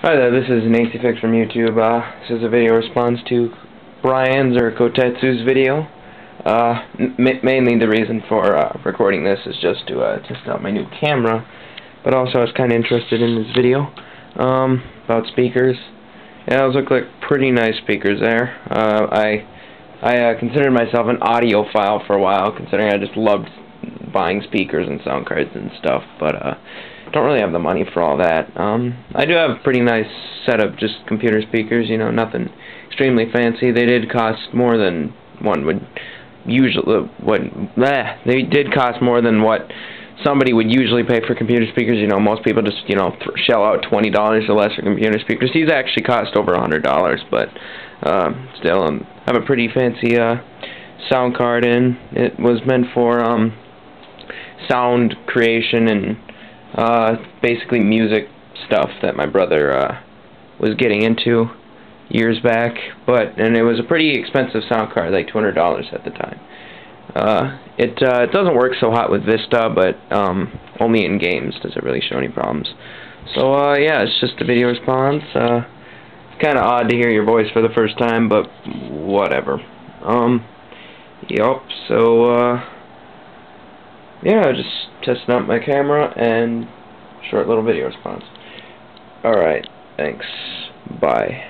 Hi there, this is Nancy Fix from YouTube. Uh, this is a video response to Bryan's or Kotetsu's video. Uh, mainly the reason for uh, recording this is just to uh, test out my new camera, but also I was kind of interested in this video um, about speakers. Yeah, those look like pretty nice speakers there. Uh, I I uh, considered myself an audiophile for a while, considering I just loved buying speakers and sound cards and stuff, but uh, don't really have the money for all that. Um, I do have a pretty nice set of just computer speakers, you know, nothing extremely fancy. They did cost more than one would usually, what, bleh, they did cost more than what somebody would usually pay for computer speakers. You know, most people just, you know, shell out $20 or less for computer speakers. These actually cost over a $100, but uh, still, um, have a pretty fancy uh, sound card in. It was meant for um, sound creation and uh, basically music stuff that my brother uh, was getting into years back. But and it was a pretty expensive sound card, like two hundred dollars at the time. Uh, it uh, it doesn't work so hot with Vista, but um, only in games does it really show any problems. So uh, yeah, it's just a video response. Uh, it's kind of odd to hear your voice for the first time, but whatever. Um, yep. So. Uh, yeah, just testing out my camera and short little video response. Alright, thanks. Bye.